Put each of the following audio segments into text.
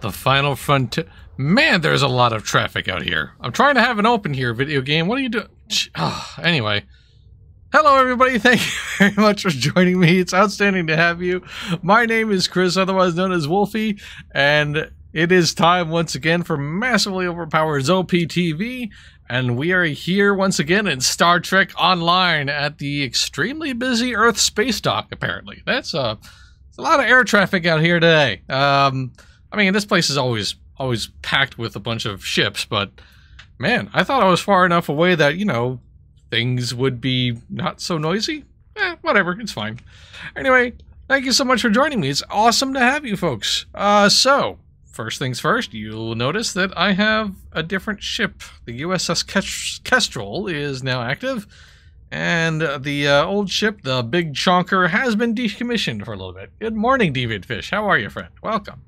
The final frontier. Man, there's a lot of traffic out here. I'm trying to have an open here video game. What are you doing? Oh, anyway. Hello, everybody. Thank you very much for joining me. It's outstanding to have you. My name is Chris, otherwise known as Wolfie, and it is time once again for massively overpowered ZOP and we are here once again in Star Trek Online at the extremely busy Earth space dock. Apparently, that's uh, a lot of air traffic out here today. Um, I mean, this place is always always packed with a bunch of ships, but man, I thought I was far enough away that you know things would be not so noisy. Eh, whatever, it's fine. Anyway, thank you so much for joining me. It's awesome to have you folks. Uh, so first things first, you'll notice that I have a different ship. The USS Kestrel is now active, and the uh, old ship, the Big Chonker, has been decommissioned for a little bit. Good morning, Deviant Fish. How are you, friend? Welcome.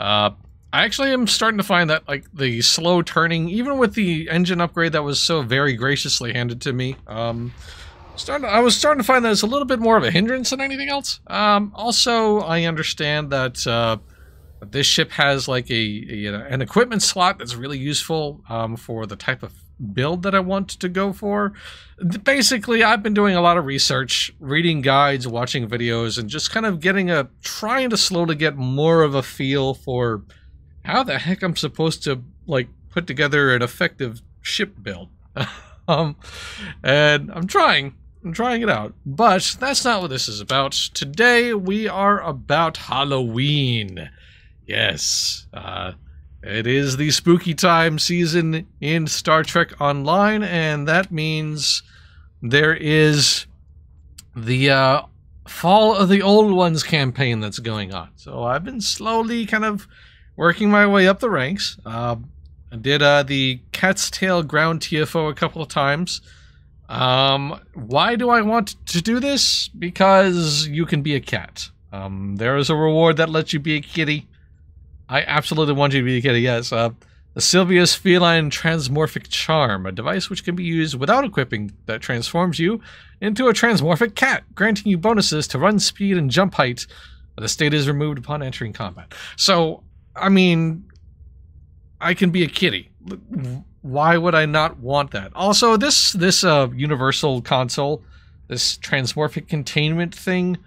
Uh, I actually am starting to find that like the slow turning, even with the engine upgrade that was so very graciously handed to me, um, starting to, I was starting to find that it's a little bit more of a hindrance than anything else. Um, also, I understand that uh, this ship has like a, a, an equipment slot that's really useful um, for the type of build that I want to go for. Basically, I've been doing a lot of research, reading guides, watching videos, and just kind of getting a trying to slowly get more of a feel for how the heck I'm supposed to like put together an effective ship build. um, and I'm trying. I'm trying it out. But that's not what this is about. Today we are about Halloween. Yes, uh, it is the spooky time season in Star Trek Online, and that means there is the uh, Fall of the Old Ones campaign that's going on. So I've been slowly kind of working my way up the ranks. Uh, I did uh, the Cat's Tail Ground TFO a couple of times. Um, why do I want to do this? Because you can be a cat. Um, there is a reward that lets you be a kitty. I absolutely want you to be a yes. Uh, the Sylvia's Feline Transmorphic Charm, a device which can be used without equipping that transforms you into a transmorphic cat, granting you bonuses to run speed and jump height, the state is removed upon entering combat. So, I mean, I can be a kitty. Why would I not want that? Also, this this uh, universal console, this transmorphic containment thing,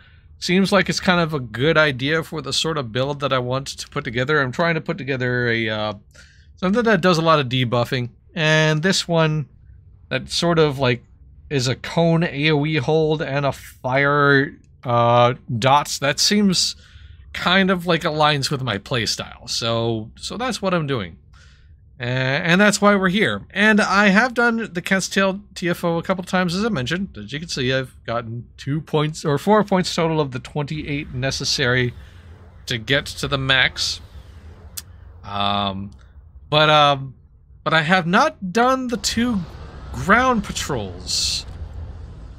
seems like it's kind of a good idea for the sort of build that I want to put together. I'm trying to put together a uh, something that does a lot of debuffing, and this one that sort of like is a cone AOE hold and a fire uh, dots. That seems kind of like aligns with my playstyle. So so that's what I'm doing. Uh, and that's why we're here. And I have done the Cat's Tail TFO a couple times, as I mentioned. As you can see, I've gotten two points or four points total of the 28 necessary to get to the max. Um, but um, but I have not done the two ground patrols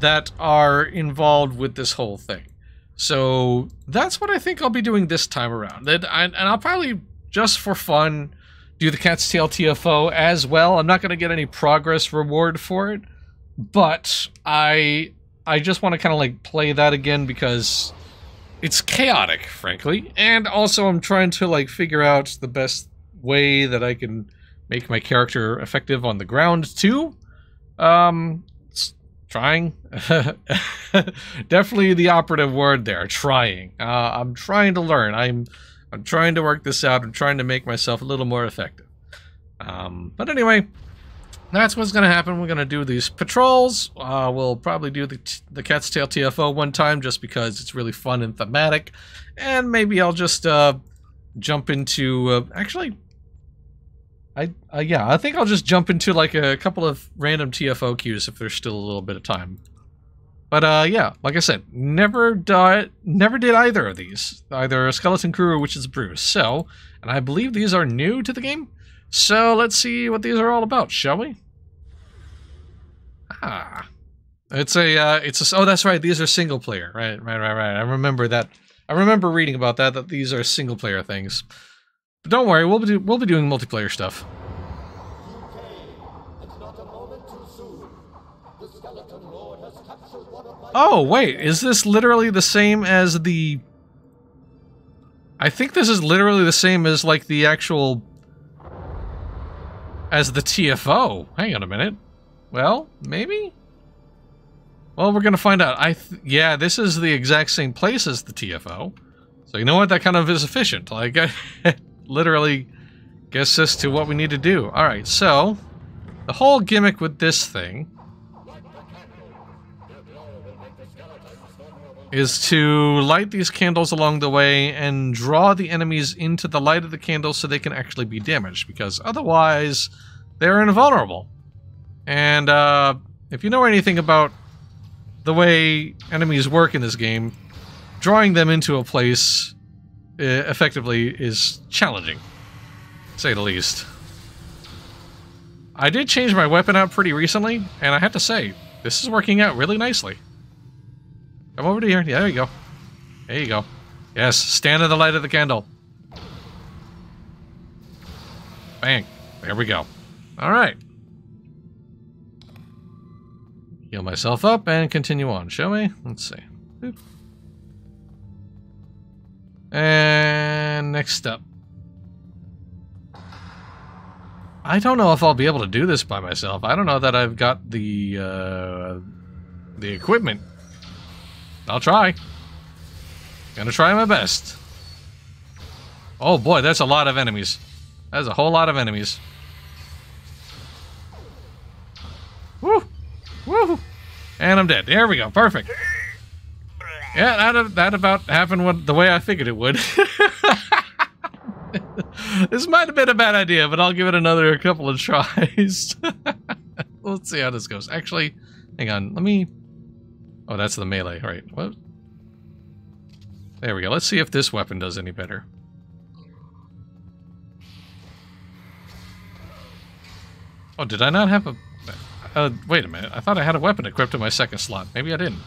that are involved with this whole thing. So that's what I think I'll be doing this time around. And, and I'll probably just for fun do the Cat's Tail TFO as well. I'm not going to get any progress reward for it, but I I just want to kind of like play that again because it's chaotic, frankly, and also I'm trying to like figure out the best way that I can make my character effective on the ground too. Um, trying definitely the operative word there trying uh, i'm trying to learn i'm I'm trying to work this out. I'm trying to make myself a little more effective. Um, but anyway, that's what's going to happen. We're going to do these patrols. Uh, we'll probably do the, the Cat's Tail TFO one time just because it's really fun and thematic. And maybe I'll just uh, jump into... Uh, actually, I uh, yeah, I think I'll just jump into like a couple of random TFO queues if there's still a little bit of time. But uh, yeah, like I said, never did, never did either of these, either Skeleton Crew or Witch's Brew. So, and I believe these are new to the game. So let's see what these are all about, shall we? Ah, it's a, uh, it's a, oh, that's right. These are single player, right, right, right, right. I remember that. I remember reading about that. That these are single player things. But don't worry, we'll be do, we'll be doing multiplayer stuff. Oh, wait, is this literally the same as the... I think this is literally the same as like the actual as the TFO. Hang on a minute. Well, maybe? Well, we're to find out. I yeah, this is the exact same place as the TFO. So you know what? That kind of is efficient. Like, literally gets us to what we need to do. All right, so the whole gimmick with this thing is to light these candles along the way and draw the enemies into the light of the candles so they can actually be damaged, because otherwise they're invulnerable. And uh, if you know anything about the way enemies work in this game, drawing them into a place uh, effectively is challenging, say the least. I did change my weapon out pretty recently, and I have to say, this is working out really nicely. Come over to here. Yeah, there you go. There you go. Yes, stand in the light of the candle. Bang. There we go. Alright. Heal myself up and continue on, shall we? Let's see. And next up. I don't know if I'll be able to do this by myself. I don't know that I've got the uh, the equipment I'll try. Gonna try my best. Oh boy, that's a lot of enemies. That's a whole lot of enemies. Woo! Woo! And I'm dead. There we go. Perfect. Yeah, that, that about happened what, the way I figured it would. this might have been a bad idea, but I'll give it another couple of tries. Let's see how this goes. Actually, hang on. Let me Oh, that's the melee. All right. What? There we go. Let's see if this weapon does any better. Oh, did I not have a... Uh, wait a minute. I thought I had a weapon equipped in my second slot. Maybe I didn't.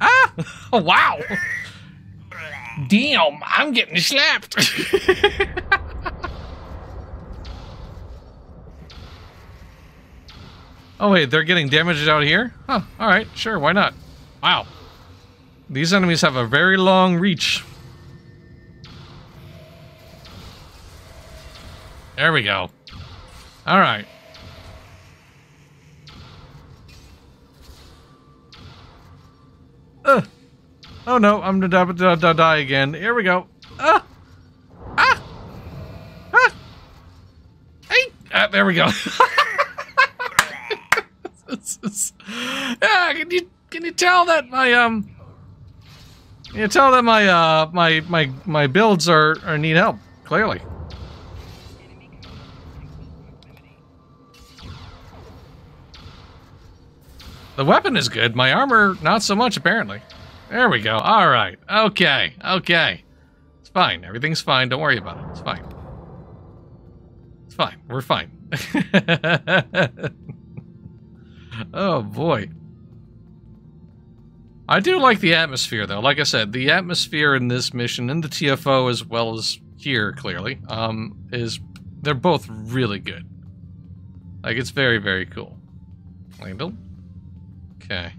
Ah! Oh, wow! Damn, I'm getting slapped! Oh wait, they're getting damaged out here? Huh, alright, sure, why not? Wow. These enemies have a very long reach. There we go. Alright. Uh. Oh no, I'm gonna die, die, die again. Here we go. Ah! Ah! Ah! Hey! Ah, there we go. yeah, can you can you tell that my um you tell that my uh my my my builds are, are need help, clearly. The weapon is good, my armor not so much apparently. There we go. Alright. Okay. Okay. It's fine. Everything's fine. Don't worry about it. It's fine. It's fine. We're fine. oh boy. I do like the atmosphere though. Like I said, the atmosphere in this mission, in the TFO as well as here, clearly, um, is they're both really good. Like it's very, very cool. Landle. Okay.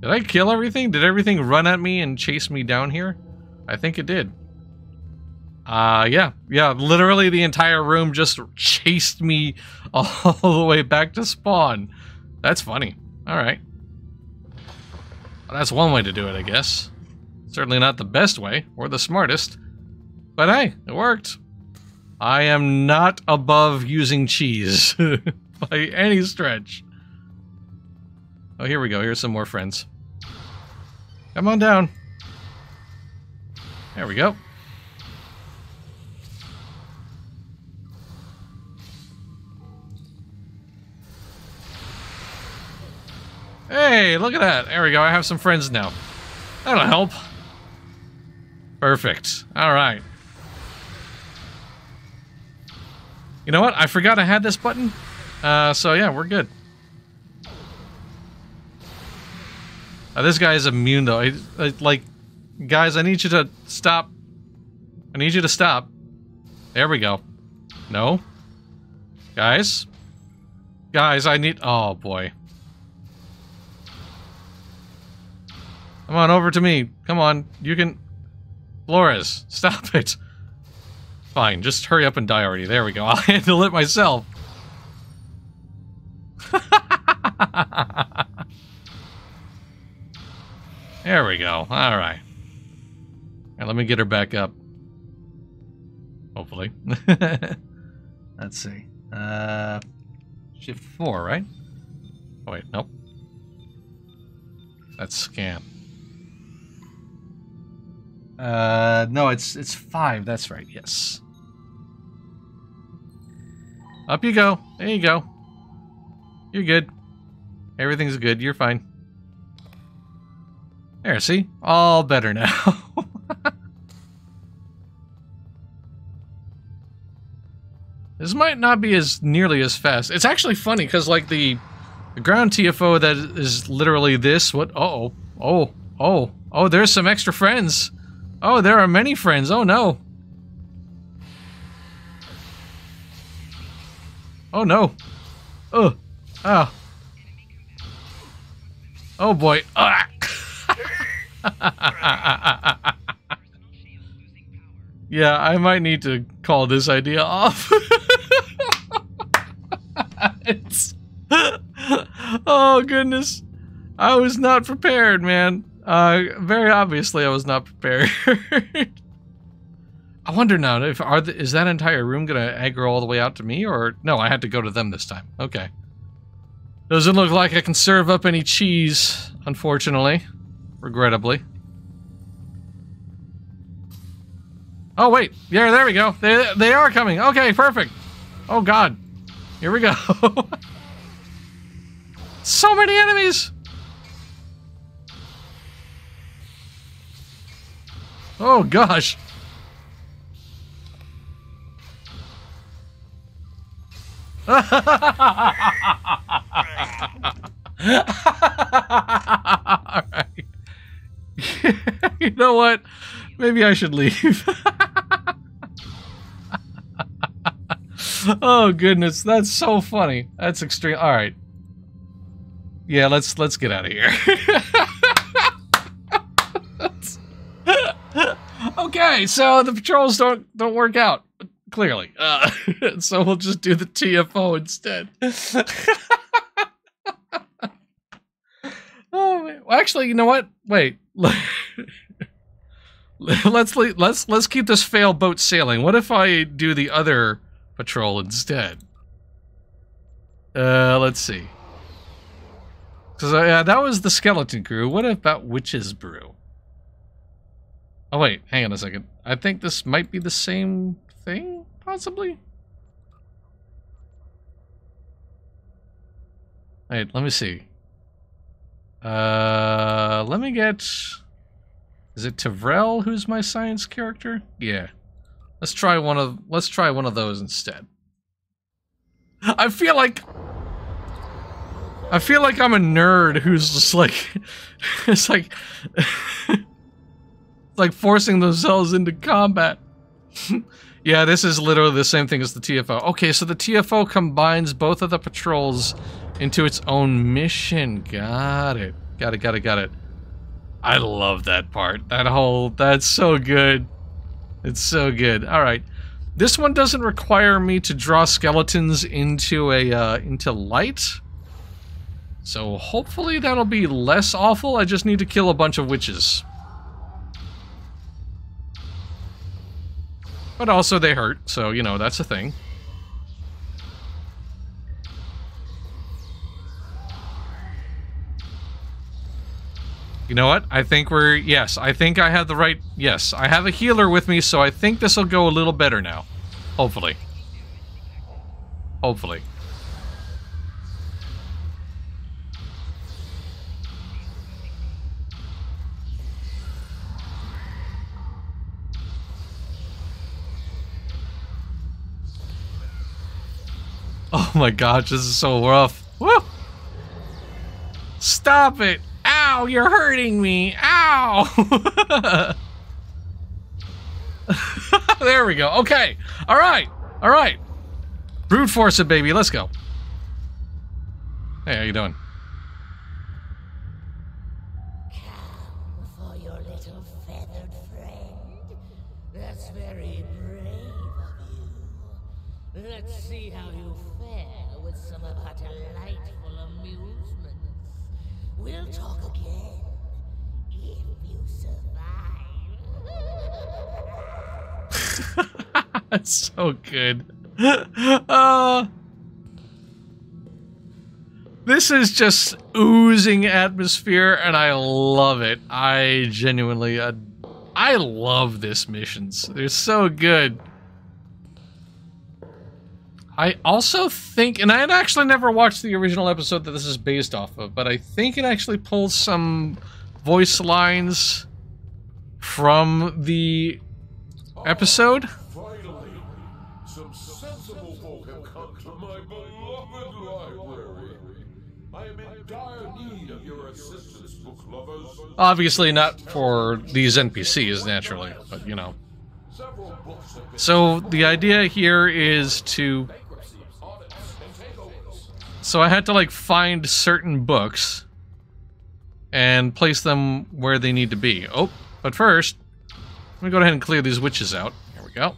Did I kill everything? Did everything run at me and chase me down here? I think it did. Uh, yeah. Yeah, literally the entire room just chased me all the way back to spawn. That's funny. Alright. Well, that's one way to do it, I guess. Certainly not the best way, or the smartest. But hey, it worked. I am not above using cheese. by any stretch. Oh, here we go. Here's some more friends. Come on down. There we go. Hey, look at that. There we go. I have some friends now. That'll help. Perfect. All right. You know what? I forgot I had this button. Uh, so yeah, we're good. Uh, this guy is immune though. I, I, like, guys, I need you to stop. I need you to stop. There we go. No. Guys. Guys, I need... Oh, boy. Come on, over to me. Come on, you can... Flores, stop it. Fine, just hurry up and die already. There we go. I'll handle it myself. there we go. All right. Let me get her back up. Hopefully. Let's see. Uh, shift four, right? Oh, wait, nope. That's scan. Uh, no, it's it's five. That's right. Yes. Up you go. There you go. You're good. Everything's good. You're fine. There, see? All better now. this might not be as nearly as fast. It's actually funny because, like, the, the ground TFO that is literally this. What? Uh oh. Oh. Oh. Oh, there's some extra friends. Oh, there are many friends. Oh, no. Oh, no. Ugh. Ah. Oh, boy. Ah. yeah, I might need to call this idea off. oh, goodness. I was not prepared, man. Uh, very obviously, I was not prepared. I wonder now if are the, is that entire room gonna aggro all the way out to me, or no? I had to go to them this time. Okay. Doesn't look like I can serve up any cheese, unfortunately, regrettably. Oh wait, yeah, there we go. They they are coming. Okay, perfect. Oh God, here we go. so many enemies. Oh gosh. you know what? Maybe I should leave. oh goodness, that's so funny. That's extreme. All right. Yeah, let's let's get out of here. okay, so the patrols don't don't work out clearly. Uh, so we'll just do the TFO instead. oh. Actually, you know what? Wait. let's let's let's keep this fail boat sailing. What if I do the other patrol instead? Uh, let's see. Because uh, that was the skeleton crew. What about witches brew? Oh wait, hang on a second. I think this might be the same thing, possibly? Wait, let me see. Uh, let me get... Is it Tavrel who's my science character? Yeah. Let's try one of let's try one of those instead. I feel like I feel like I'm a nerd who's just like it's like like forcing themselves into combat. yeah, this is literally the same thing as the TFO. Okay, so the TFO combines both of the patrols into its own mission. Got it. Got it, got it, got it. I love that part. That whole, that's so good. It's so good. All right. This one doesn't require me to draw skeletons into a, uh, into light. So hopefully that'll be less awful. I just need to kill a bunch of witches. But also they hurt, so, you know, that's a thing. You know what? I think we're... Yes, I think I have the right... Yes, I have a healer with me, so I think this will go a little better now. Hopefully. Hopefully. my gosh, this is so rough. Woo! Stop it! Ow, you're hurting me! Ow! there we go. Okay. All right. All right. Brute force it, baby. Let's go. Hey, how you doing? That's so good. Uh, this is just oozing atmosphere, and I love it. I genuinely, uh, I love this missions. They're so good. I also think, and I had actually never watched the original episode that this is based off of, but I think it actually pulls some voice lines from the episode. Obviously not for these NPCs, naturally, but you know. So the idea here is to. So I had to like find certain books and place them where they need to be. Oh, but first, let me go ahead and clear these witches out. Here we go.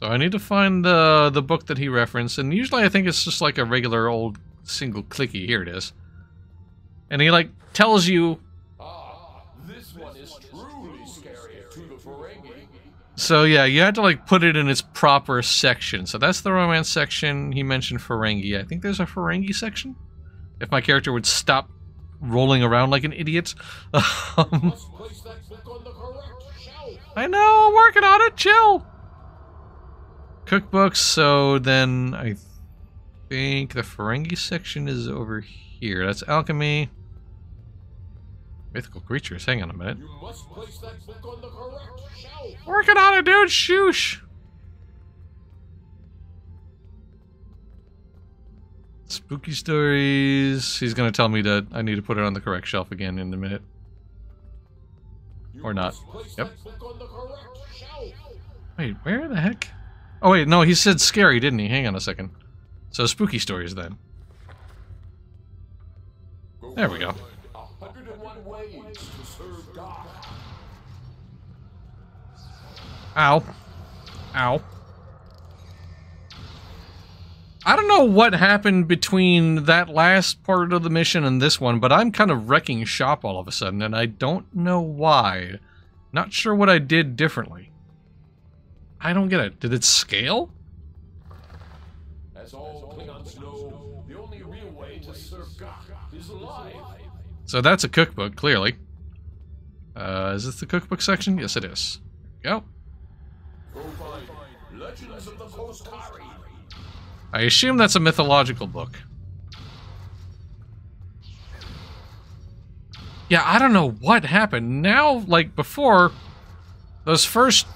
So I need to find the the book that he referenced, and usually I think it's just like a regular old single clicky. Here it is, and he like tells you this one is. So yeah, you had to like put it in its proper section. So that's the romance section. He mentioned Ferengi. I think there's a Ferengi section. If my character would stop rolling around like an idiot. Um. I know, I'm working on it. Chill. Cookbooks. So then I think the Ferengi section is over here. That's alchemy. Mythical creatures. Hang on a minute. You must place that book on the correct shelf. Working on it, dude. Shoosh. Spooky stories. He's gonna tell me that I need to put it on the correct shelf again in a minute. You Or not. Yep. on the correct shelf. Wait, where the heck? Oh wait, no, he said scary, didn't he? Hang on a second. So spooky stories then. There we go. Ow. Ow. I don't know what happened between that last part of the mission and this one, but I'm kind of wrecking shop all of a sudden, and I don't know why. Not sure what I did differently. I don't get it. Did it scale? As all Klingons know, the only real way to serve God is alive. So that's a cookbook, clearly. Uh, is this the cookbook section? Yes, it is. Go I assume that's a mythological book. Yeah, I don't know what happened. Now, like before, those first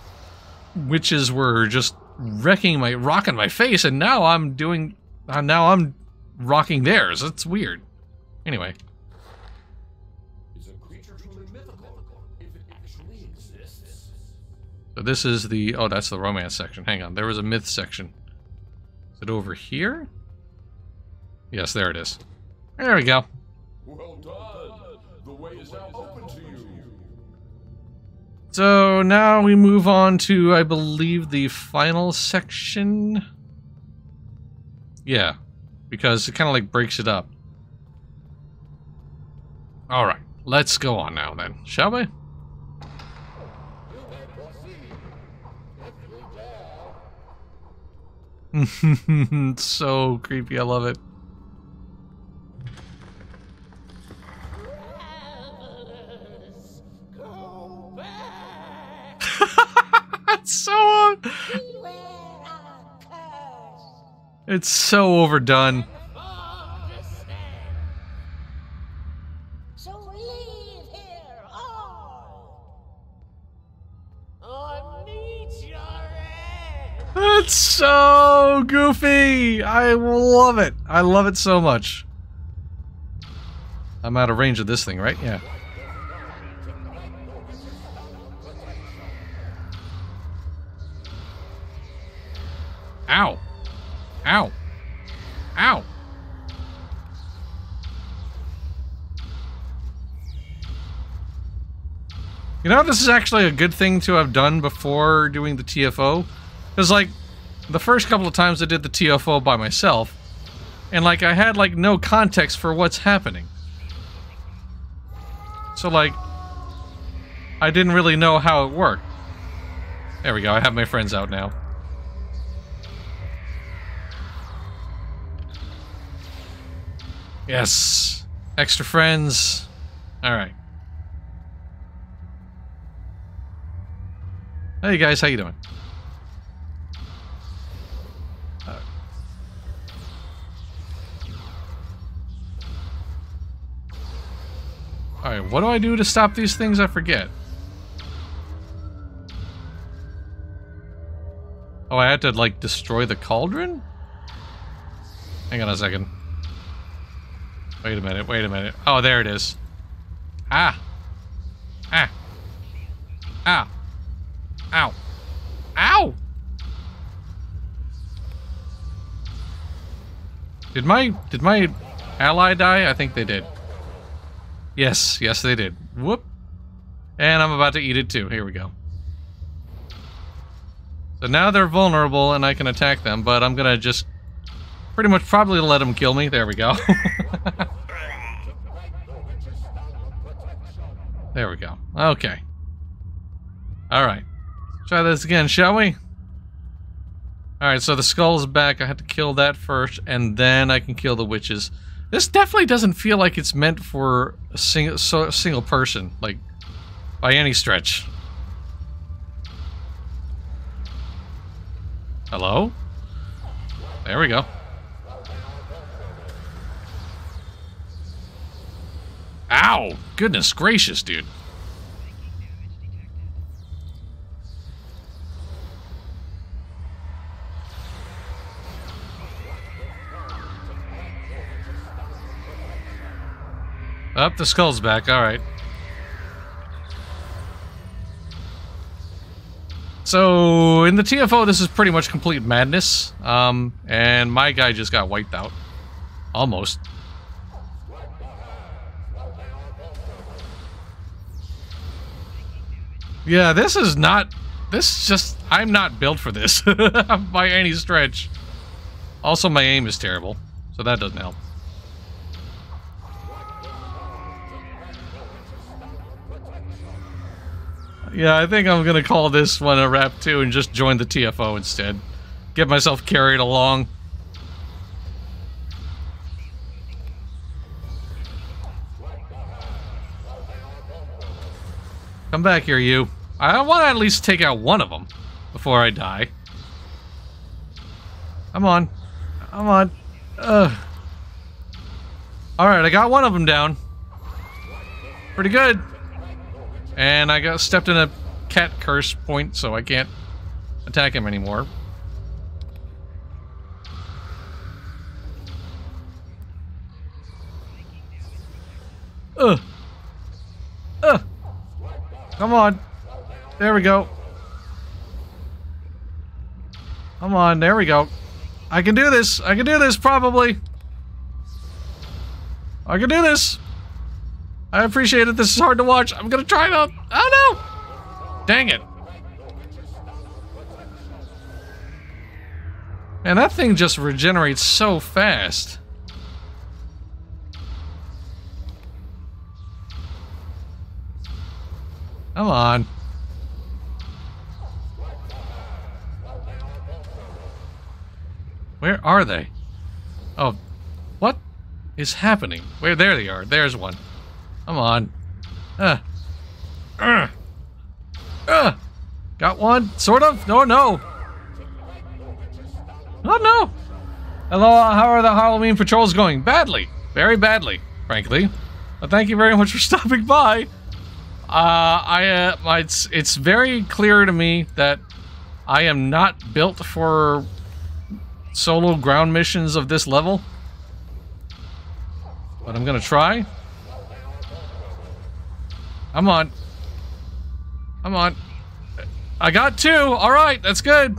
witches were just wrecking my, rocking my face, and now I'm doing, uh, now I'm rocking theirs. It's weird. Anyway, so this is the, oh, that's the romance section. Hang on, there was a myth section. Is it over here? Yes, there it is. There we go. Well done. The way is now open to you. So now we move on to, I believe, the final section. Yeah, because it kind of like breaks it up. All right, let's go on now then, shall we? so creepy, I love it. Travelers, go back. It's so curse. it's so overdone. That's so goofy. I love it. I love it so much. I'm out of range of this thing, right? Yeah. Ow. Ow. Ow. You know, this is actually a good thing to have done before doing the TFO. Because, like, the first couple of times I did the TFO by myself, and, like, I had, like, no context for what's happening. So, like, I didn't really know how it worked. There we go, I have my friends out now. Yes. Extra friends. Alright. Hey guys, how you doing? Alright, what do I do to stop these things? I forget. Oh, I had to, like, destroy the cauldron? Hang on a second. Wait a minute, wait a minute. Oh, there it is. Ah. Ah. Ow. Ow. Ow! Did my did my ally die? I think they did. Yes, yes they did. Whoop. And I'm about to eat it too. Here we go. So now they're vulnerable and I can attack them, but I'm gonna just pretty much probably let them kill me. There we go. there we go. Okay. Alright. Try this again, shall we? Alright, so the skull's back. I have to kill that first, and then I can kill the witches. This definitely doesn't feel like it's meant for a single, so, single person, like, by any stretch. Hello? There we go. Ow! Goodness gracious, dude. Up, the skull's back. All right. So, in the TFO, this is pretty much complete madness. Um, and my guy just got wiped out. Almost. Yeah, this is not... This just... I'm not built for this. by any stretch. Also, my aim is terrible. So that doesn't help. Yeah, I think I'm gonna call this one a wrap too and just join the TFO instead. Get myself carried along. Come back here, you. I want to at least take out one of them before I die. Come on. Come on. Ugh. Alright, I got one of them down. Pretty good. And I got stepped in a cat curse point, so I can't attack him anymore. Ugh. Ugh. Come on. There we go. Come on, there we go. I can do this. I can do this, probably. I can do this. I appreciate it. This is hard to watch. I'm gonna try out. Oh no! Dang it. Man, that thing just regenerates so fast. Come on. Where are they? Oh, what is happening? Where? There they are. There's one. Come on. Uh. Uh. Uh. Got one? Sort of? No, no. Oh, no. Hello, how are the Halloween patrols going? Badly. Very badly, frankly. But thank you very much for stopping by. Uh, I, uh, it's, it's very clear to me that I am not built for solo ground missions of this level. But I'm gonna try. Come on. Come on. I got two. All right, that's good.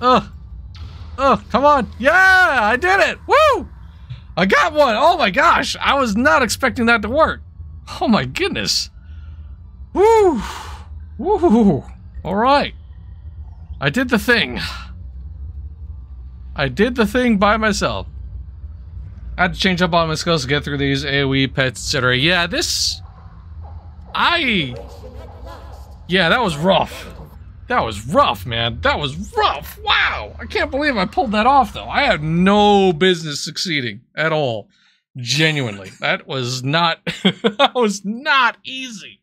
Ugh. Oh, come on. Yeah, I did it. Woo! I got one. Oh my gosh. I was not expecting that to work. Oh my goodness. Woo! Woo! All right. I did the thing. I did the thing by myself. I had to change up all my skills to get through these AoE pets, etc. Yeah, this. I. Yeah, that was rough. That was rough, man. That was rough. Wow. I can't believe I pulled that off, though. I had no business succeeding at all. Genuinely. That was not. that was not easy.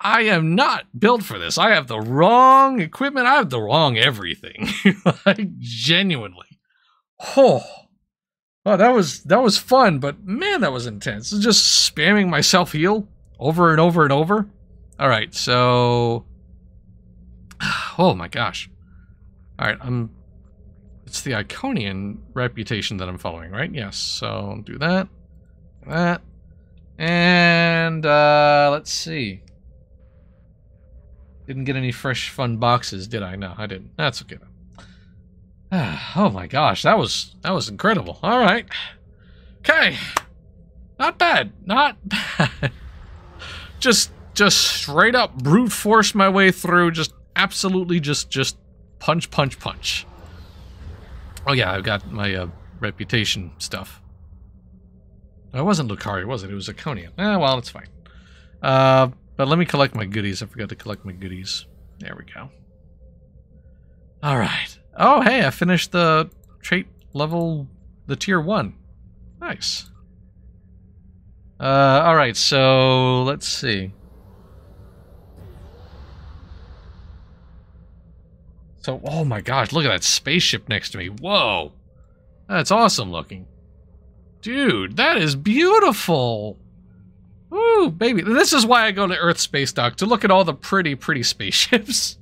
I am not built for this. I have the wrong equipment. I have the wrong everything. like genuinely. Oh. Oh, that was that was fun, but man, that was intense. Just spamming myself heal over and over and over. All right, so oh my gosh. All right, I'm it's the Iconian reputation that I'm following, right? Yes. So do that, that, and uh, let's see. Didn't get any fresh fun boxes, did I? No, I didn't. That's okay. oh my gosh, that was that was incredible. All right. Okay. Not bad. Not bad. just just straight up brute force my way through just absolutely just just punch punch punch. Oh yeah, I've got my uh, reputation stuff. It wasn't Lukari, was it? It was Iconian. Eh, well, it's fine. Uh, but let me collect my goodies. I forgot to collect my goodies. There we go. All right. Oh, hey, I finished the trait level, the tier one. Nice. Uh, all right, so let's see. So, oh my gosh, look at that spaceship next to me. Whoa. That's awesome looking. Dude, that is beautiful. Ooh, baby. This is why I go to Earth Space Dock, to look at all the pretty, pretty spaceships.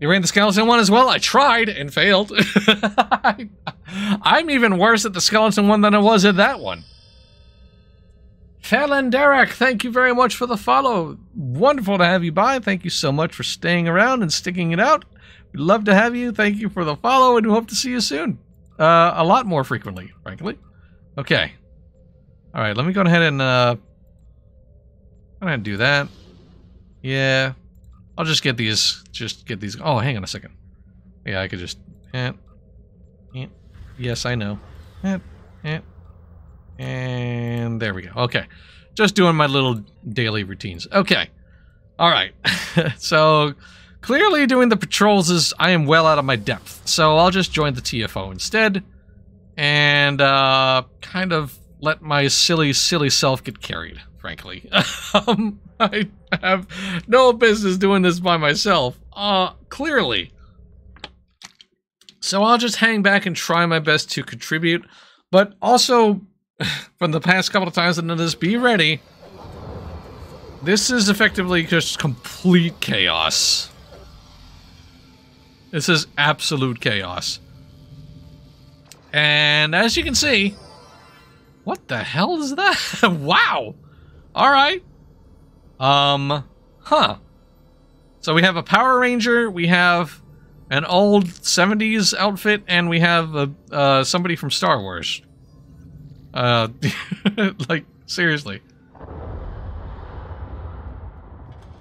You ran the skeleton one as well? I tried and failed. I'm even worse at the skeleton one than I was at that one. Fallon Derek, thank you very much for the follow. Wonderful to have you by. Thank you so much for staying around and sticking it out. We'd love to have you. Thank you for the follow, and we hope to see you soon. Uh, a lot more frequently, frankly. Okay. All right, let me go ahead and uh, I'm gonna do that. Yeah, I'll just get these, just get these. Oh, hang on a second. Yeah, I could just, eh, eh, yes, I know. Eh, eh, and there we go. Okay. Just doing my little daily routines. Okay. All right. so clearly doing the patrols is, I am well out of my depth. So I'll just join the TFO instead and uh, kind of let my silly, silly self get carried frankly. um, I have no business doing this by myself. Uh, clearly. So I'll just hang back and try my best to contribute. But also, from the past couple of times done this, be ready. This is effectively just complete chaos. This is absolute chaos. And as you can see, what the hell is that? wow! All right. Um, huh. So we have a Power Ranger, we have an old 70s outfit, and we have a, uh, somebody from Star Wars. Uh, like, seriously.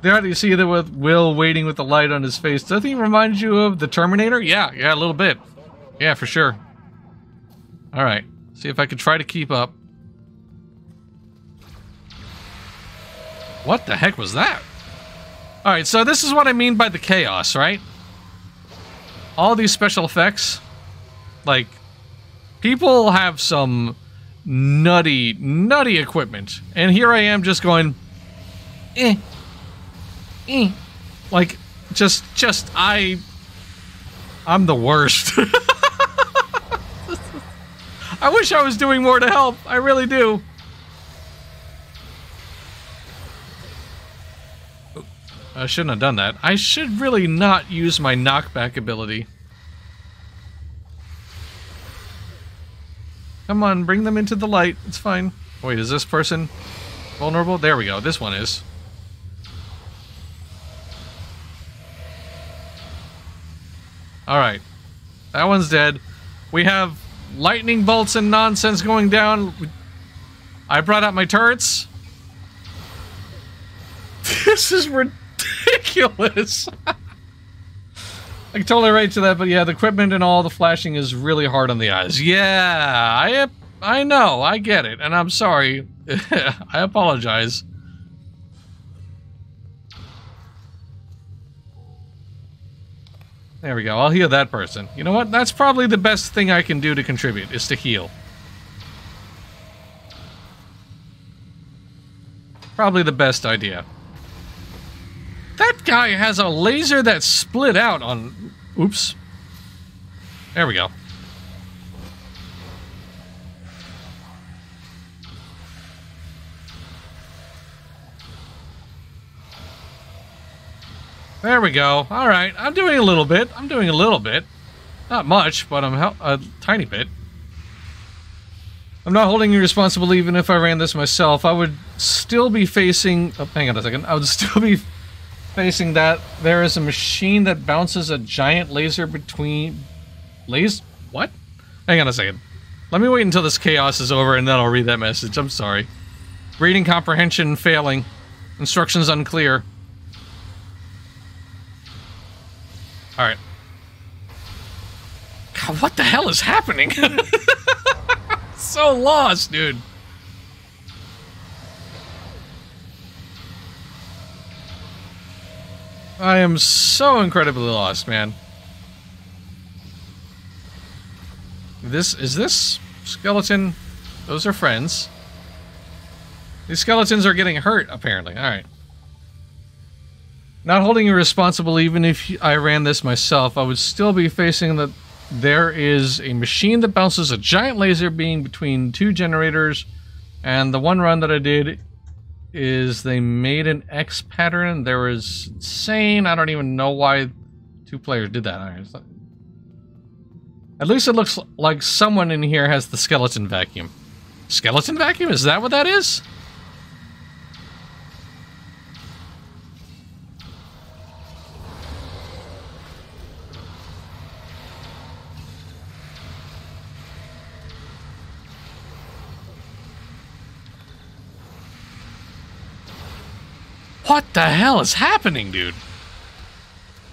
There you see that with Will waiting with the light on his face. Doesn't he remind you of the Terminator? Yeah, yeah, a little bit. Yeah, for sure. Alright. See if I can try to keep up. What the heck was that? Alright, so this is what I mean by the chaos, right? All these special effects, like, people have some nutty, nutty equipment. And here I am just going, eh, eh. Like, just, just, I, I'm the worst. I wish I was doing more to help. I really do. I shouldn't have done that. I should really not use my knockback ability. Come on, bring them into the light. It's fine. Wait, is this person vulnerable? There we go. This one is. Alright. That one's dead. We have lightning bolts and nonsense going down. I brought out my turrets. this is ridiculous. I can totally relate to that, but yeah, the equipment and all the flashing is really hard on the eyes. Yeah, I I know, I get it, and I'm sorry. I apologize. There we go. I'll heal that person. You know what? That's probably the best thing I can do to contribute, is to heal. Probably the best idea. That guy has a laser that's split out on... Oops. There we go. There we go. All right, I'm doing a little bit. I'm doing a little bit. Not much, but I'm a tiny bit. I'm not holding you responsible even if I ran this myself. I would still be facing... Oh, hang on a second. I would still be facing that. There is a machine that bounces a giant laser between... Laser? What? Hang on a second. Let me wait until this chaos is over and then I'll read that message. I'm sorry. Reading comprehension failing. Instructions unclear. Alright. God, what the hell is happening? so lost, dude. I am so incredibly lost, man. This is this skeleton. Those are friends. These skeletons are getting hurt, apparently. Alright. Not holding you responsible even if I ran this myself, I would still be facing that there is a machine that bounces a giant laser beam between two generators, and the one run that I did is they made an X pattern. There was insane. I don't even know why two players did that. At least it looks like someone in here has the skeleton vacuum. Skeleton vacuum? Is that what that is? What the hell is happening, dude?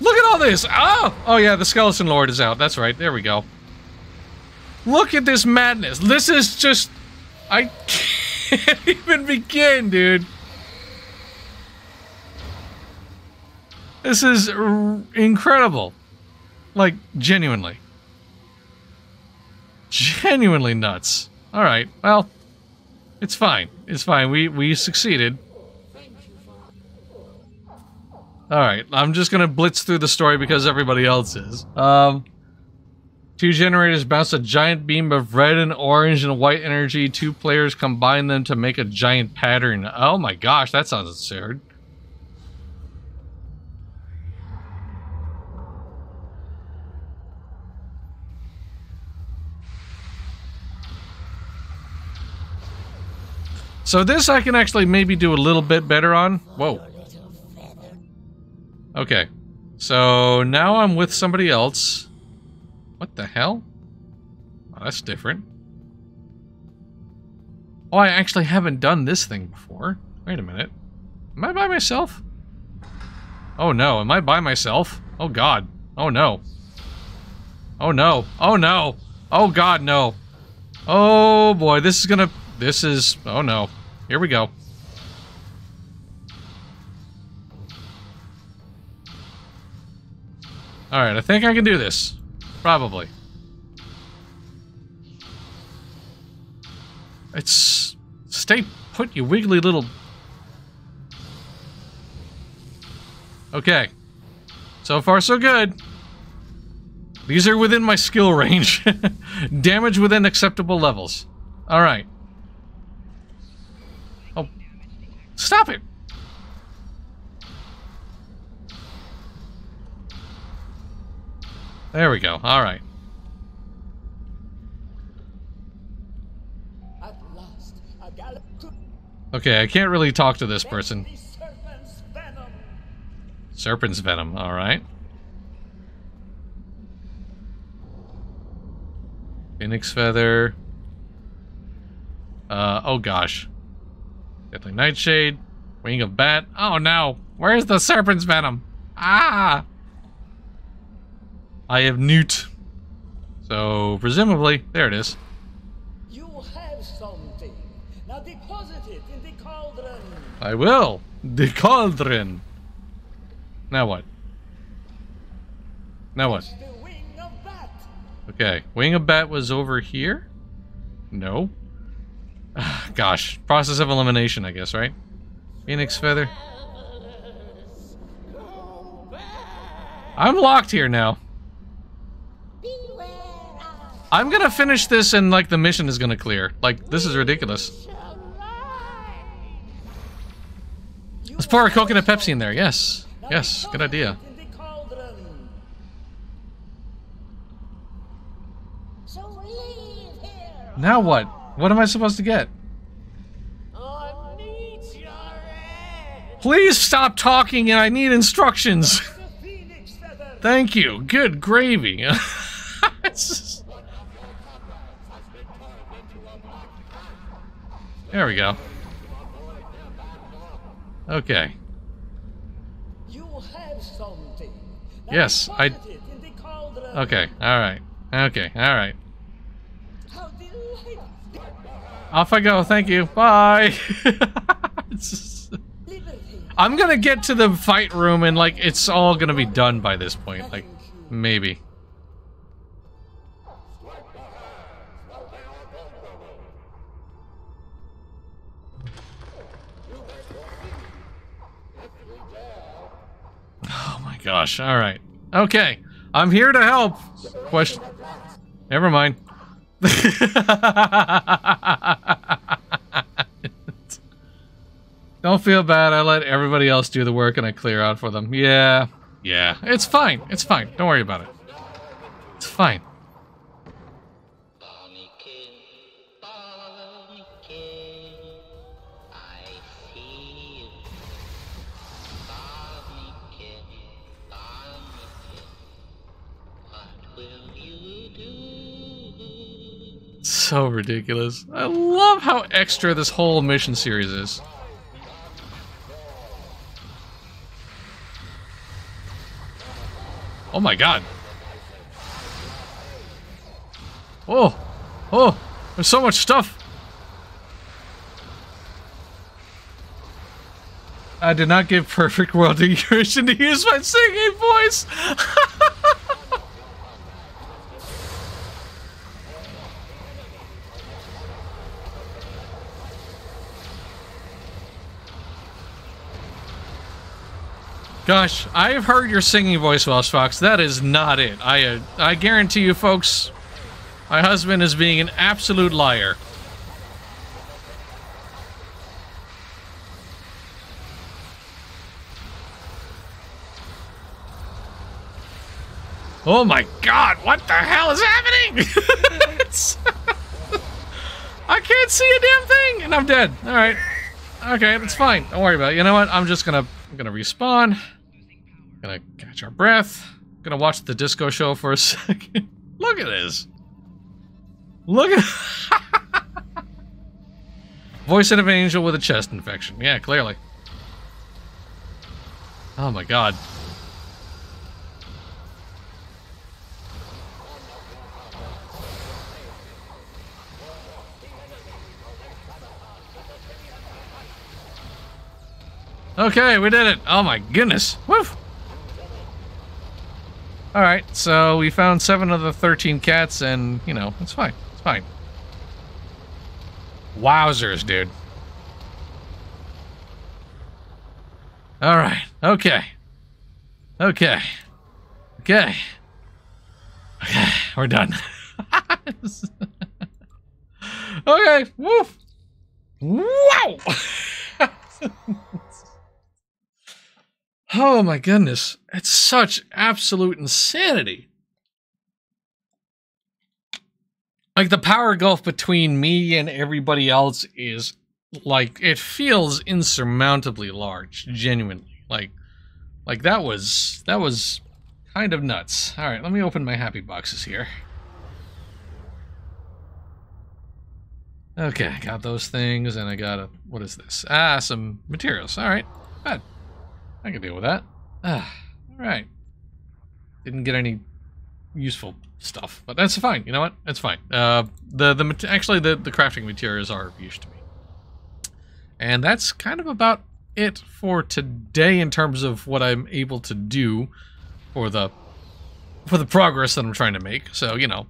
Look at all this! Oh! Oh yeah, the Skeleton Lord is out. That's right. There we go. Look at this madness. This is just... I can't even begin, dude. This is incredible. Like, genuinely. Genuinely nuts. Alright, well, it's fine. It's fine. We, we succeeded. Alright, I'm just gonna blitz through the story because everybody else is. Um, two generators bounce a giant beam of red and orange and white energy. Two players combine them to make a giant pattern. Oh my gosh, that sounds absurd. So this I can actually maybe do a little bit better on. Whoa. Okay. So now I'm with somebody else. What the hell? Oh, that's different. Oh, I actually haven't done this thing before. Wait a minute. Am I by myself? Oh no, am I by myself? Oh god. Oh no. Oh no. Oh no. Oh god, no. Oh boy, this is gonna... This is... Oh no. Here we go. Alright, I think I can do this. Probably. It's... Stay put, you wiggly little... Okay. So far, so good. These are within my skill range. Damage within acceptable levels. Alright. Oh. Stop it! There we go. All right. Okay, I can't really talk to this person. Serpent's venom, all right. Phoenix feather. Uh, oh gosh. Deadly nightshade. Wing of bat. Oh no! Where's the serpent's venom? Ah! I have newt. So presumably, there it is. You have something. Now deposit it in the cauldron. I will. The cauldron. Now what? Now what? The wing of bat. Okay, wing of bat was over here. No. Ah, Gosh, process of elimination, I guess, right? Phoenix feather. I'm locked here now. I'm gonna finish this and like the mission is gonna clear. Like this is ridiculous. Let's pour a coconut Pepsi in there. Yes. Yes. Good idea. Now what? What am I supposed to get? Please stop talking and I need instructions. Thank you. Good gravy. It's There we go. Okay. You have something. Yes, I- in the. Okay. All right. Okay. All right. How. Off I go. Thank you. Bye. Just- I'm gonna get to the fight room and like it's all gonna be done by this point. Like maybe. Gosh. All right. Okay. I'm here to help. Question. Never mind. Don't feel bad. I let everybody else do the work and I clear out for them. Yeah. Yeah. It's fine. It's fine. Don't worry about it. It's fine. So ridiculous. I love how extra this whole mission series is. Oh my god. Oh. Oh. There's so much stuff. I did not give perfect world permission to use my singing voice. Gosh, I've heard your singing voice, Welsh Fox. That is not it. I uh, I guarantee you, folks, my husband is being an absolute liar. Oh my god, what the hell is happening? I can't see a damn thing, and I'm dead. All right. Okay, that's fine. Don't worry about it. You know what? I'm just gonna I'm gonna respawn. Gonna catch our breath. Gonna watch the disco show for a second. Look at this. Look at Voice of an angel with a chest infection. Yeah, clearly. Oh my god. Okay, we did it. Oh my goodness. Woof. Alright, so we found seven of the 13 cats, and, you know, it's fine. It's fine. Wowzers, dude. Alright, okay. Okay. Okay. Okay, we're done. okay, woof. Wow! Oh my goodness. It's such absolute insanity. Like the power gulf between me and everybody else is like it feels insurmountably large, genuinely. Like like that was that was kind of nuts. All right, let me open my happy boxes here. Okay, I got those things, and I got a what is this? Ah, some materials. All right, good. I can deal with that. Ah, all right. Didn't get any useful stuff, but that's fine. You know what? That's fine. Uh, the the actually the the crafting materials are of use to me, and that's kind of about it for today in terms of what I'm able to do for the for the progress that I'm trying to make. So you know,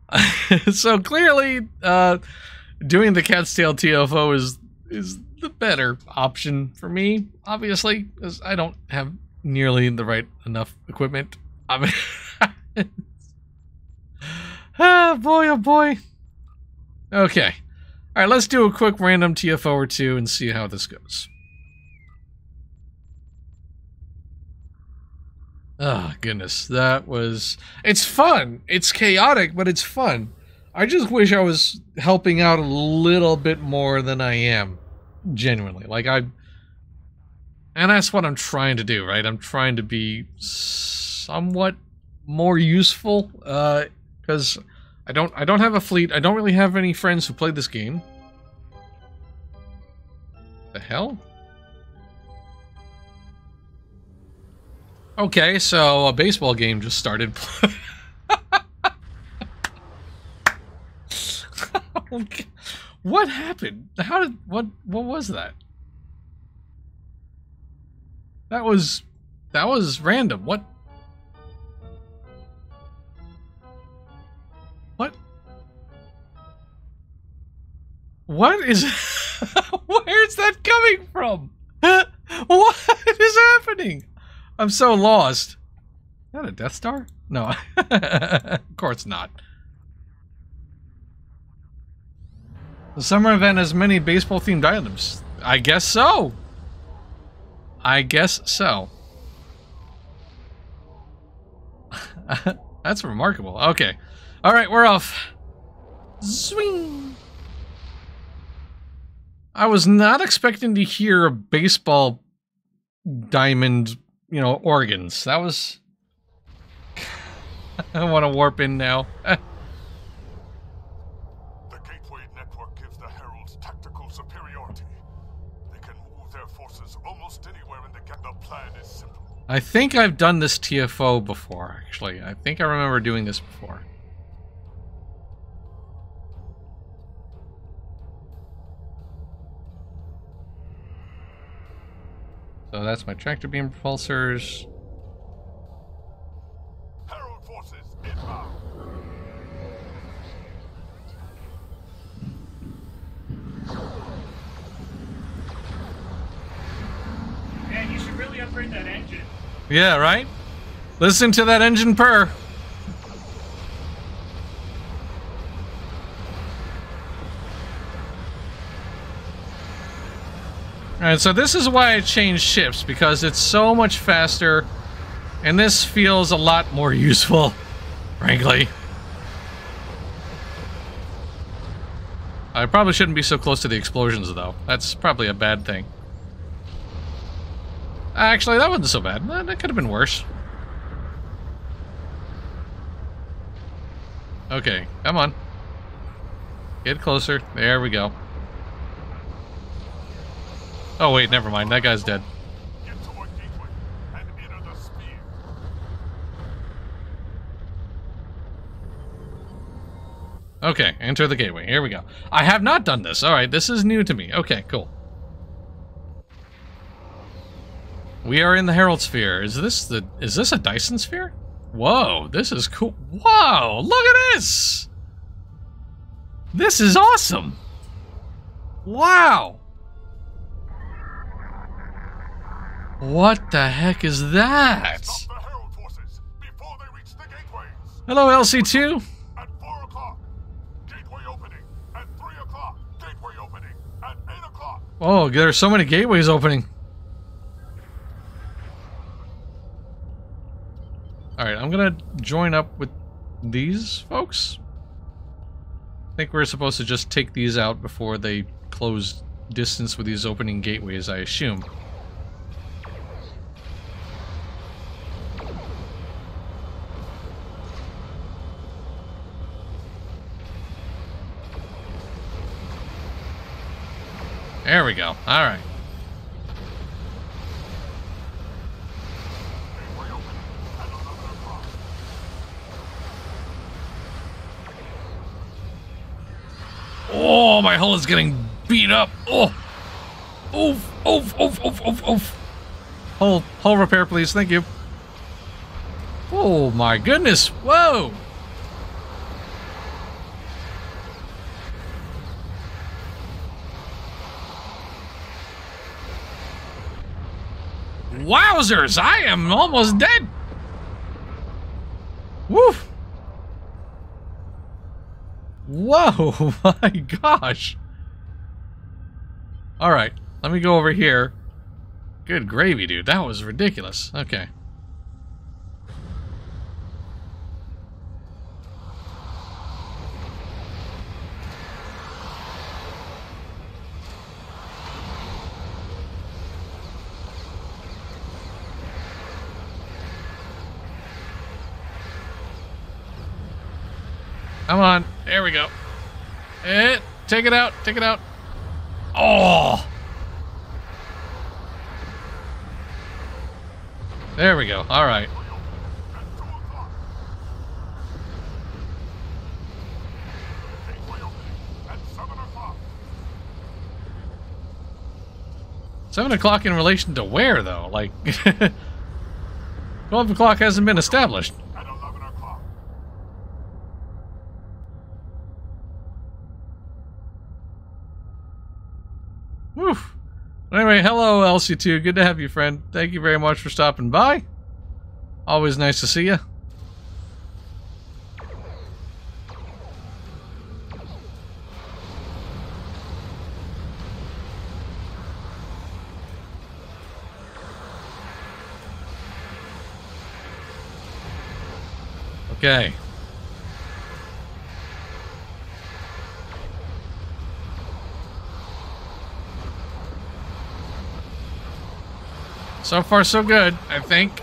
so clearly, uh, doing the cat's tail TFO is is the better option for me. Obviously, because I don't have nearly the right enough equipment. I mean, ah, boy, oh boy. Okay, all right. Let's do a quick random TFO or two and see how this goes. Oh goodness, that was it's fun. It's chaotic, but it's fun. I just wish I was helping out a little bit more than I am. Genuinely. Like I and that's what I'm trying to do, right? I'm trying to be somewhat more useful uh cuz I don't I don't have a fleet. I don't really have any friends who play this game. The hell? Okay, so a baseball game just started. What happened? How did what what was that? That was that was random. What What What is Where's that coming from? What is happening? I'm so lost. Is that a Death Star? No. of course not. The summer event has many baseball themed items. I guess so. I guess so. That's remarkable. Okay. All right, we're off. Swing. I was not expecting to hear a baseball diamond you know, organs. That was. I want to warp in now. I think I've done this TFO before, actually. I think I remember doing this before. So that's my tractor beam propulsors. Herald forces inbound. Man, you should really upgrade that engine. Yeah, right? Listen to that engine purr. Alright, so this is why I changed ships, because it's so much faster, and this feels a lot more useful, frankly. I probably shouldn't be so close to the explosions, though. That's probably a bad thing. Actually, that wasn't so bad. That, could have been worse. Okay, come on. Get closer. There we go. Oh, wait, never mind. That guy's dead. Okay, enter the gateway. Here we go. I have not done this. All right, this is new to me. Okay, cool. We are in the Herald Sphere. Is this the is this a Dyson sphere? Whoa, this is cool. Whoa, look at this. This is awesome. Wow. What the heck is that? Stop the Herald forces before they reach the gateways. Hello, LC2. At 4 o'clock, gateway opening. At 3 o'clock, gateway opening. At 8 o'clock, Oh, there's so many gateways opening. All right, I'm gonna join up with these folks. I think we're supposed to just take these out before they close distance with these opening gateways, I assume. There we go. All right. Oh, my hull is getting beat up. Oh. Oof, oof, oof, oof, oof, oof. Hull, hull repair, please. Thank you. Oh, my goodness. Whoa. Wowzers! I am almost dead. Woof. Whoa, my gosh. All right, let me go over here. Good gravy, dude. That was ridiculous. Okay. Come on. There we go. Eh, take it out. Take it out. Oh. There we go. All right. Gateway opening at 7 o'clock. Seven o'clock in relation to where, though? Like, twelve o'clock hasn't been established. At 11 o'clock. Woof. Anyway, hello, LC2. Good to have you, friend. Thank you very much for stopping by. Always nice to see you. Okay. So far, so good, I think.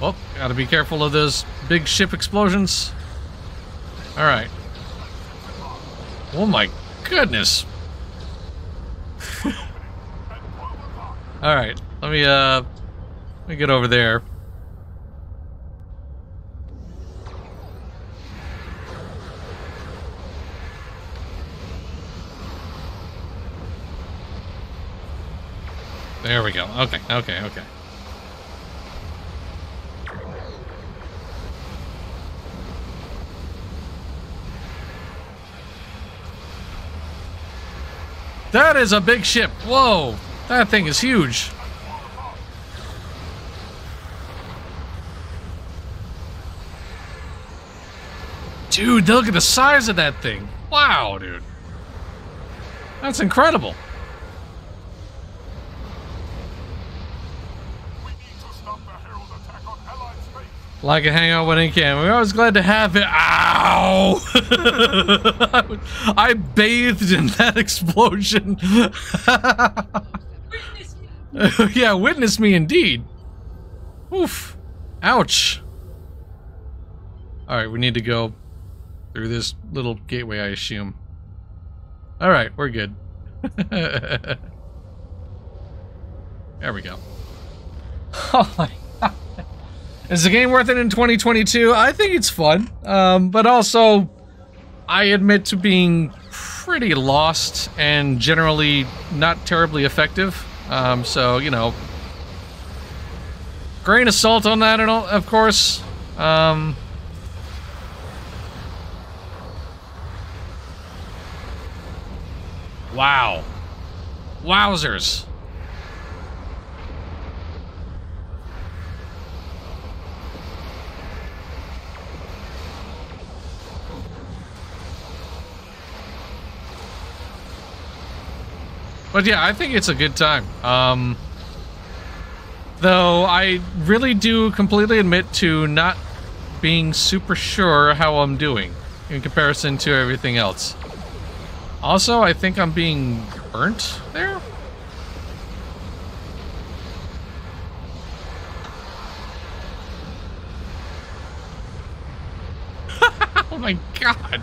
Oh, gotta be careful of those big ship explosions. Alright. Oh my goodness. Alright, let me, uh, let me get over there. There we go. Okay, okay, okay. That is a big ship. Whoa. That thing is huge. Dude, look at the size of that thing. Wow, dude. That's incredible. We need to stop the Herald attack on Allied space. Like a hangout when it can. We're always glad to have it. Ow! I bathed in that explosion. yeah, witness me indeed. Oof. Ouch. Alright, we need to go through this little gateway, I assume. Alright, we're good. there we go. Oh my is the game worth it in 2022? I think it's fun, um, but also I admit to being pretty lost and generally not terribly effective. Um, so you know, grain of salt on that, and all, of course. Um, wow, wowzers. But yeah, I think it's a good time. Um, though I really do completely admit to not being super sure how I'm doing in comparison to everything else. Also, I think I'm being burnt there. oh my god.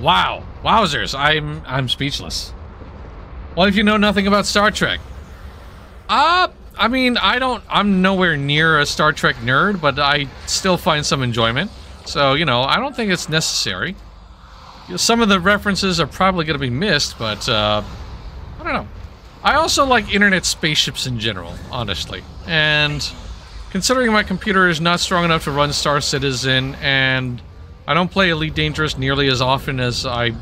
Wow. Wowzers. I'm I'm speechless. Well, if you know nothing about Star Trek. Uh, I mean, I don't I'm nowhere near a Star Trek nerd, but I still find some enjoyment. So, you know, I don't think it's necessary. Some of the references are probably going to be missed, but uh I don't know. I also like internet spaceships in general, honestly. And considering my computer is not strong enough to run Star Citizen and I don't play Elite Dangerous nearly as often as I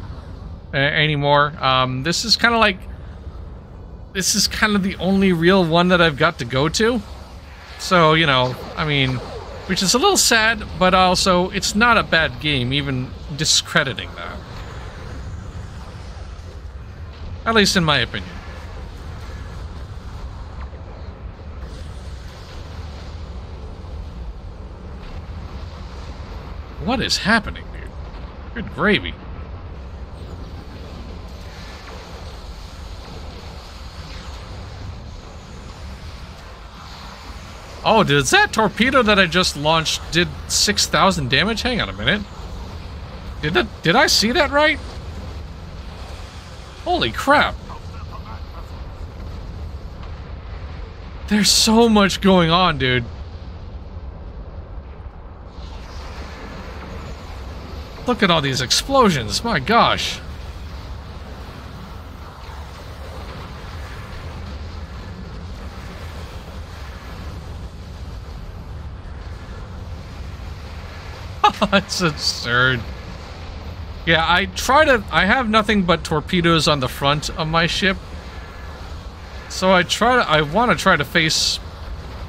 anymore. Um, this is kind of like this is kind of the only real one that I've got to go to. So you know, I mean, which is a little sad, but also it's not a bad game, even discrediting that. At least in my opinion. What is happening, dude? Good gravy. Oh, did that torpedo that I just launched did 6,000 damage? Hang on a minute. Did that, did I see that right? Holy crap. There's so much going on, dude. Look at all these explosions. My gosh. That's absurd. Yeah, I try to... I have nothing but torpedoes on the front of my ship. So I try to... I want to try to face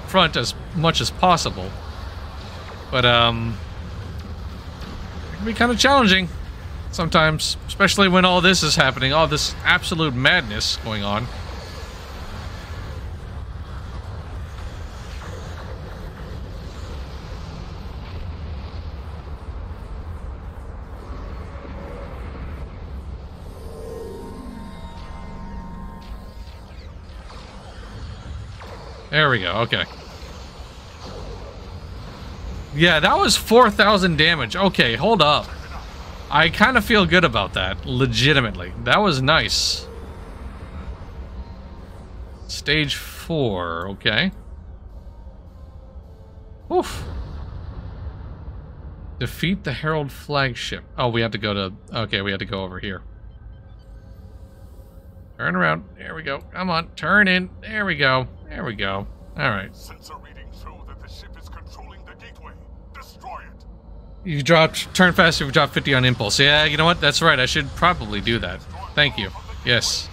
front as much as possible. But, um... Can be kind of challenging sometimes. Especially when all this is happening. All this absolute madness going on. There we go, okay. Yeah, that was 4,000 damage. Okay, hold up. I kind of feel good about that, legitimately. That was nice. Stage 4, okay. Oof. Defeat the Herald flagship. Oh, we have to go to... Okay, we have to go over here. Turn around. There we go. Come on, turn in. There we go. There we go. All right. Sensor readings show that the ship is controlling the gateway. Destroy it. You dropped turn faster. You dropped 50 on impulse. Yeah, you know what? That's right. I should probably do that. Thank you. Yes.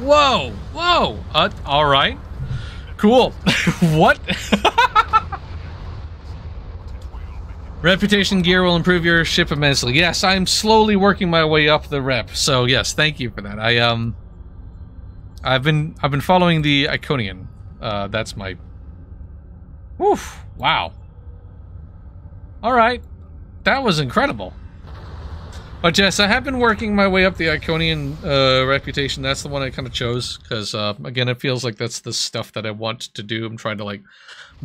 Whoa! Whoa! Uh, all right. Cool. what? Reputation gear will improve your ship immensely. Yes, I'm slowly working my way up the rep. So yes, thank you for that. I um, I've been I've been following the Iconian. Uh, that's my. Woof! Wow. All right, that was incredible. But yes, I have been working my way up the Iconian uh, reputation. That's the one I kind of chose because, uh, again, it feels like that's the stuff that I want to do. I'm trying to like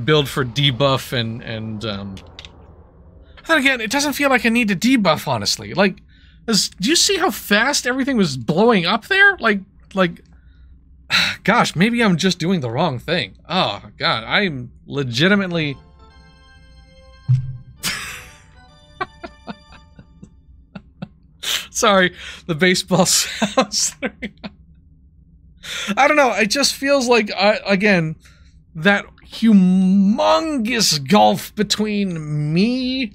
build for debuff and and um, then again, it doesn't feel like I need to debuff, honestly. Like, is, do you see how fast everything was blowing up there? Like, like, gosh, maybe I'm just doing the wrong thing. Oh, God, I'm legitimately... Sorry, the baseball sounds. I don't know, it just feels like, again, that humongous gulf between me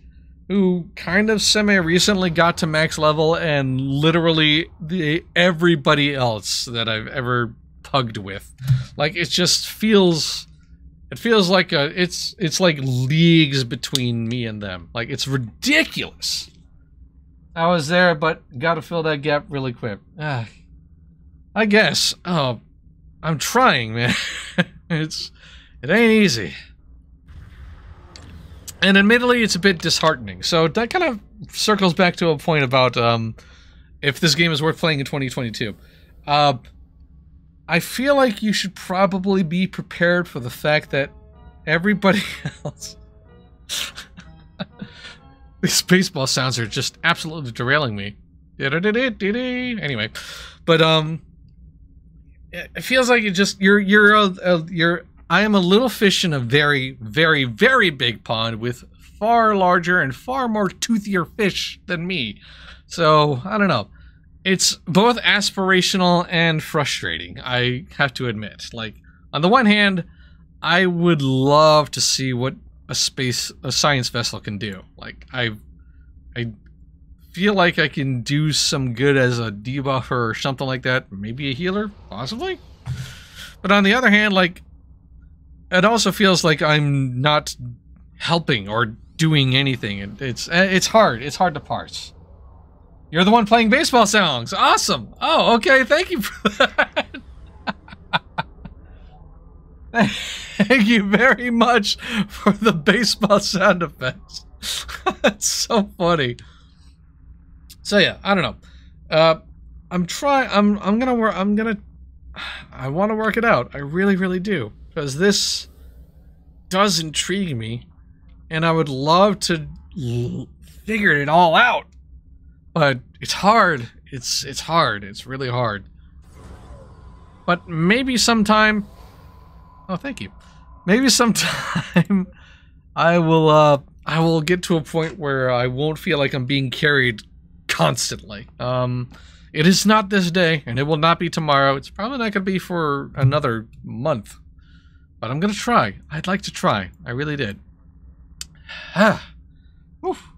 who kind of semi recently got to max level and literally the everybody else that I've ever pugged with. Like it just feels it feels like a it's it's like leagues between me and them. Like it's ridiculous. I was there but got to fill that gap really quick. Ah, I guess. Oh, I'm trying, man. it's it ain't easy. And admittedly, it's a bit disheartening. So that kind of circles back to a point about um, if this game is worth playing in 2022. Uh, I feel like you should probably be prepared for the fact that everybody else. These baseball sounds are just absolutely derailing me. Anyway, but um, it feels like it just you're you're a, a, you're I am a little fish in a very very very big pond with far larger and far more toothier fish than me. So I don't know. It's both aspirational and frustrating. I have to admit. Like on the one hand, I would love to see what a space a science vessel can do. Like I I feel like I can do some good as a debuffer or something like that. Maybe a healer, possibly. But on the other hand, like it also feels like I'm not helping or doing anything. It's it's hard. It's hard to parse. You're the one playing baseball songs. Awesome. Oh, okay. Thank you for that. Thank you very much for the baseball sound effects. That's so funny. So yeah, I don't know. Uh, I'm trying. I'm I'm gonna work. I'm gonna. I want to work it out. I really, really do because this does intrigue me, and I would love to figure it all out. But it's hard. It's it's hard. It's really hard. But maybe sometime. Oh, thank you. Maybe sometime I will. Uh, I will get to a point where I won't feel like I'm being carried constantly. Um, it is not this day, and it will not be tomorrow. It's probably not going to be for another month. But I'm going to try. I'd like to try. I really did. Ah. Oof.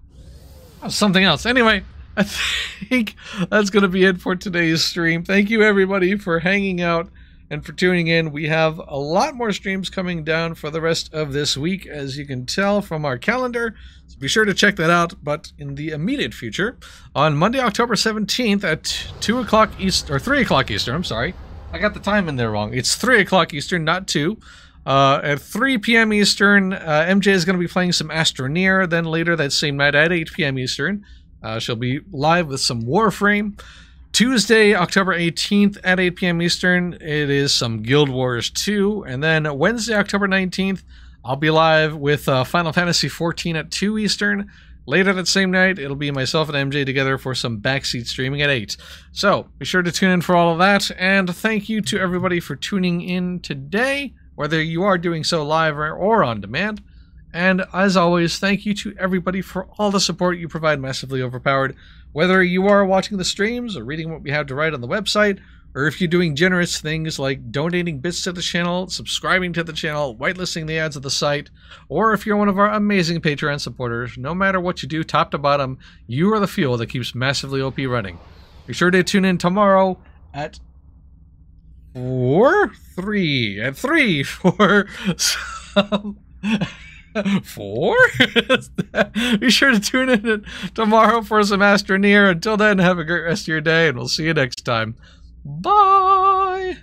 Something else. Anyway, I think that's going to be it for today's stream. Thank you, everybody, for hanging out and for tuning in. We have a lot more streams coming down for the rest of this week, as you can tell from our calendar. So be sure to check that out. But in the immediate future, on Monday, October 17th at 2 o'clock East, or 3 o'clock Eastern, I'm sorry. I got the time in there wrong. It's 3 o'clock Eastern, not 2. Uh, at 3 p.m. Eastern, uh, MJ is going to be playing some Astroneer. Then later that same night at 8 p.m. Eastern, uh, she'll be live with some Warframe. Tuesday, October 18th at 8 p.m. Eastern, it is some Guild Wars 2. And then Wednesday, October 19th, I'll be live with uh, Final Fantasy 14 at 2 Eastern. Later that same night, it'll be myself and MJ together for some backseat streaming at 8. So be sure to tune in for all of that. And thank you to everybody for tuning in today, whether you are doing so live or, or on demand. And as always, thank you to everybody for all the support you provide Massively Overpowered. Whether you are watching the streams or reading what we have to write on the website, or if you're doing generous things like donating bits to the channel, subscribing to the channel, whitelisting the ads of the site, or if you're one of our amazing Patreon supporters, no matter what you do, top to bottom, you are the fuel that keeps Massively OP running. Be sure to tune in tomorrow at four, three, at three for some. Four? Be sure to tune in tomorrow for some Astroneer. Until then, have a great rest of your day, and we'll see you next time. Bye!